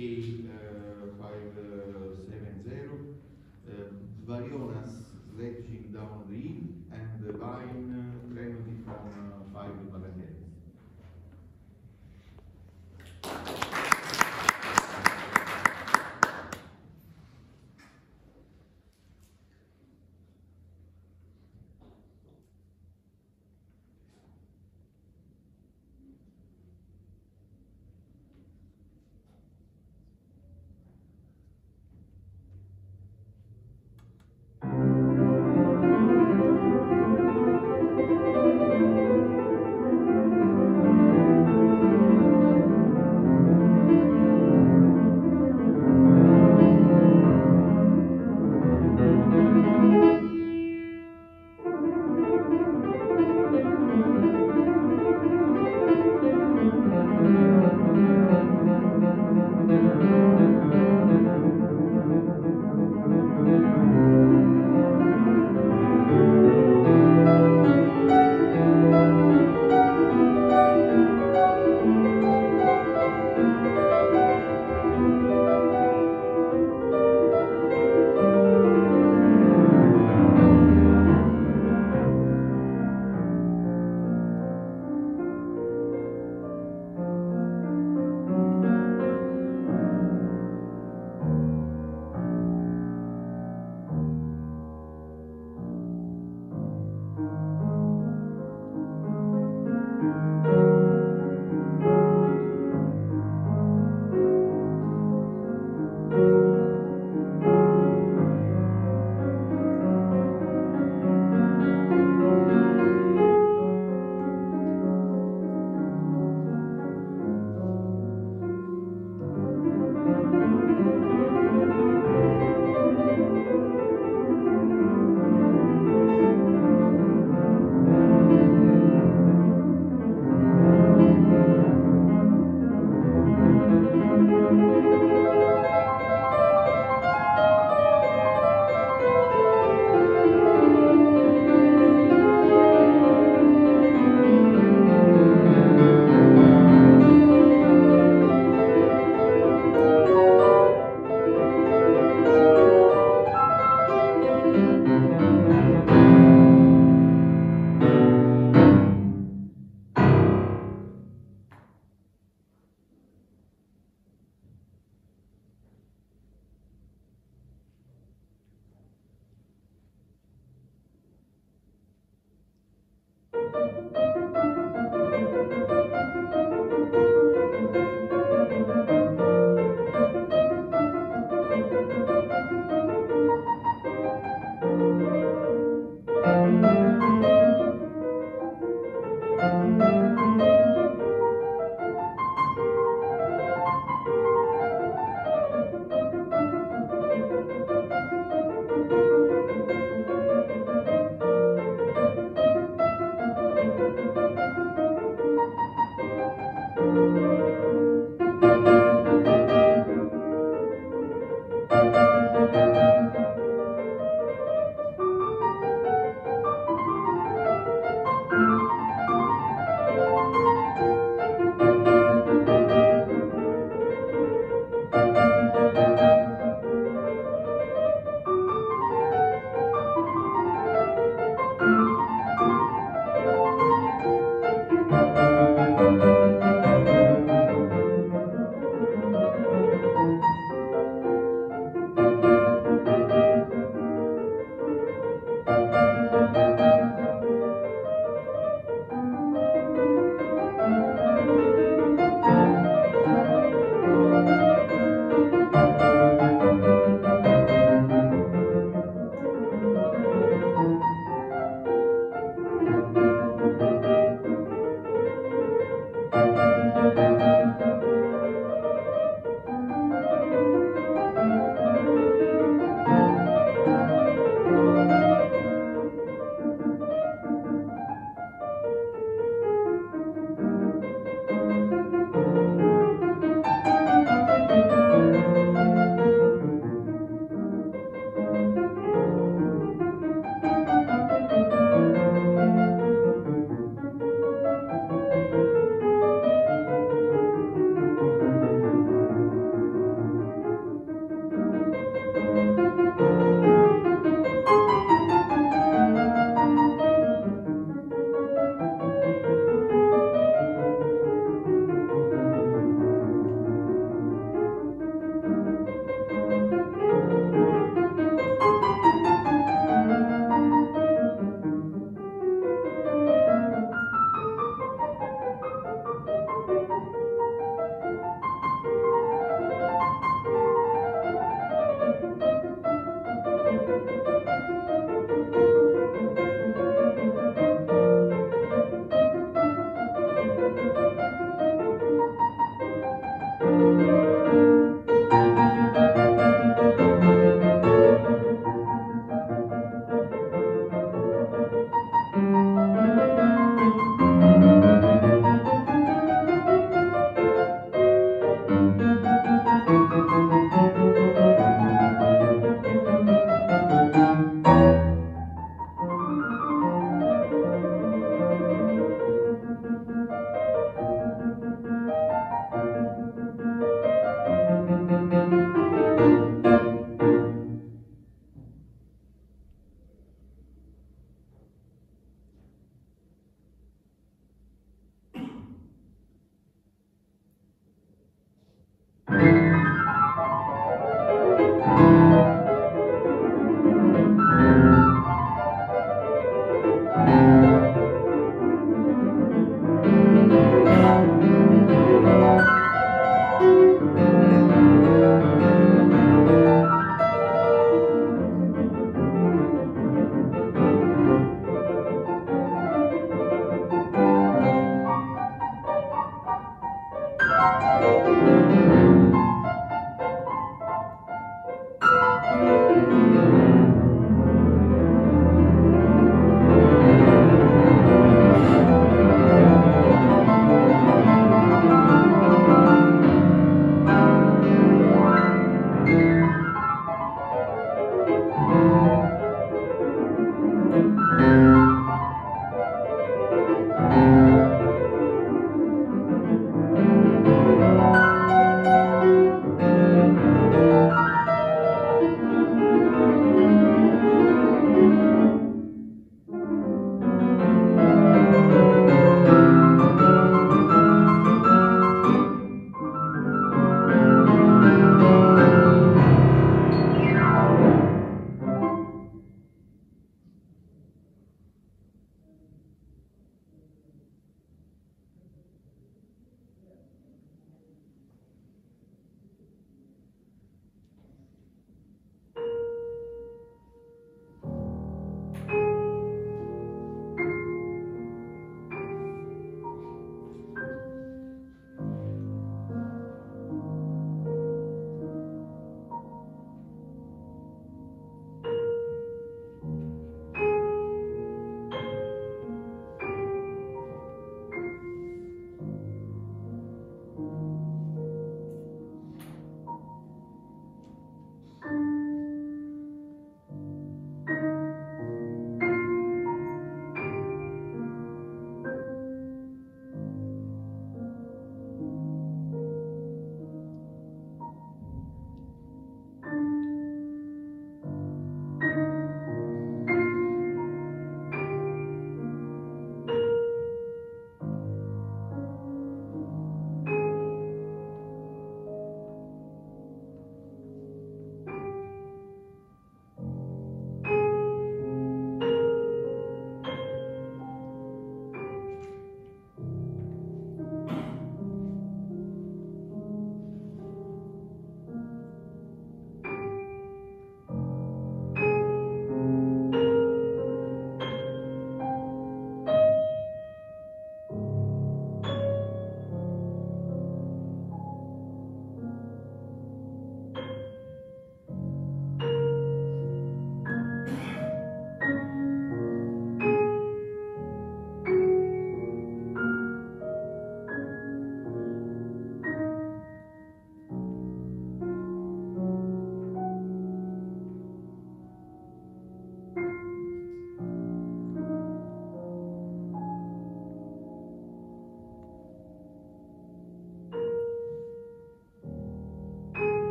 K570, uh, uh, uh, Varionas sledging down the hill, and the Vine